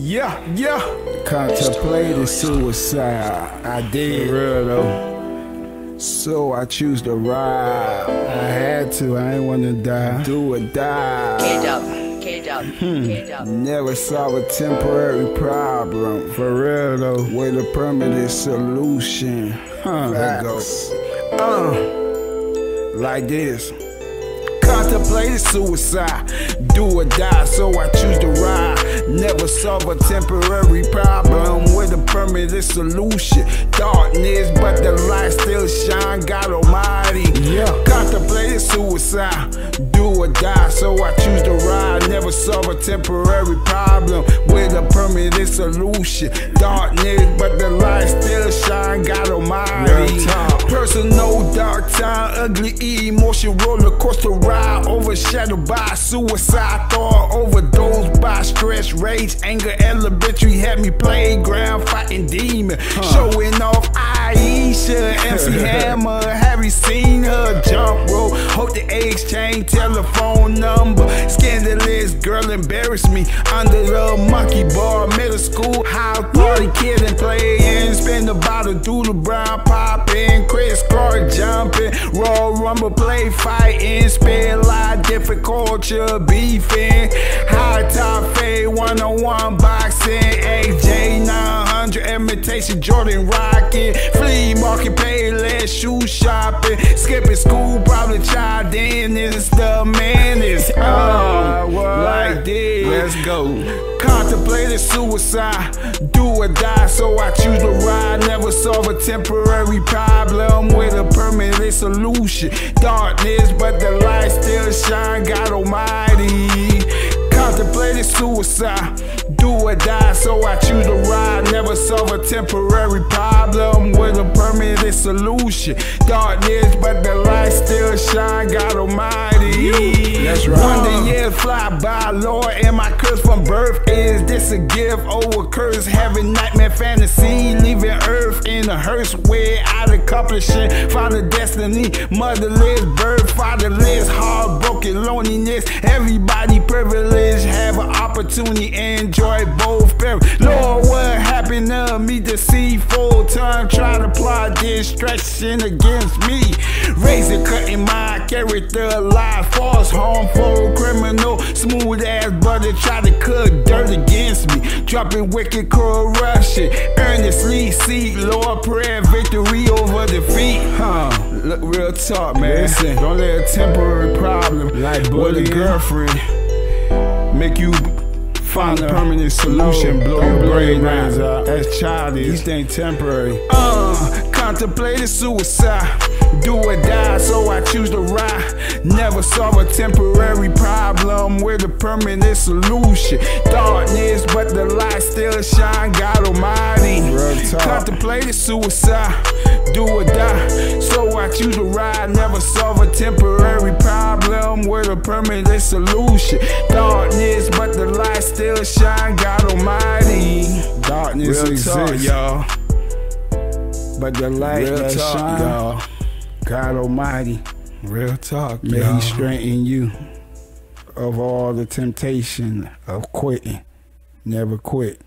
Yeah, yeah. Contemplated suicide. I did. For real though. So I choose to ride. I had to. I ain't want to die. Do or die. Cage up, cage up, cage up. Never solve a temporary problem. For real though. With a permanent solution. Huh. Let go. Uh, like this. Contemplated suicide, do or die, so I choose to ride. Never solve a temporary problem with a permanent solution. Darkness, but the light still shine. God Almighty. Yeah. Contemplated suicide, do or die, so I choose to ride. Never solve a temporary problem with a permanent solution. Darkness, but the light still shine. God Almighty. Personal dark time, ugly emotion roller coaster ride, overshadowed by suicide thought, by stress, rage, anger, elementary had me playground fighting demon, showing off Aisha, MC Hammer, have you seen her jump? Rope? Hope the exchange telephone number, scandalous girl embarrassed me under the monkey bar, middle school, high party kid and playing, spin the bottle through the brown popping, Kris Kross jumping, Royal Rumble play fighting, spin live different culture beefing, high top fade one on one boxing, AJ 900 imitation Jordan rocking, Let's go. Contemplated suicide, do or die, so I choose to ride. Never solve a temporary problem with a permanent solution. Darkness, but the light still shine. God Almighty. Contemplated suicide, do or die, so I choose to ride. Never solve a temporary problem with a permanent solution. Darkness, but the light still shine. God Almighty. That's right. Wonder years fly by, Lord, and my curse from birth is this a gift or a curse? Having nightmare fantasy, leaving Earth in a hearse without accomplishing final destiny. Motherless birth, fatherless, heartbroken loneliness. Everybody privileged, have an opportunity, enjoy both. Lord, what happened to me to see full time? Try to plot distraction against me. Razor cutting my character alive, false, harmful, criminal, smooth ass brother try to cut dirt against me. Dropping wicked corruption, earnestly seek Lord prayer, victory over defeat. Huh? Look, real talk, man. Listen. Don't let a temporary problem Like with a girlfriend make you find a permanent solution. Blow your brain brains out. That's childish. These things temporary. Uh, contemplated suicide. Do or die, so I choose to ride. Never solve a temporary problem with a permanent solution. Darkness, but the light still shine. God Almighty. Contemplated suicide. Do or die, so I choose to ride. Never solve a temporary problem with a permanent solution. Darkness, but the light still shine. God Almighty. Darkness Real talk, exists, y'all. but the light Real that talk, shine, y'all. God Almighty, Real talk, may. He strengthen you of all the temptation of quitting. Never quit.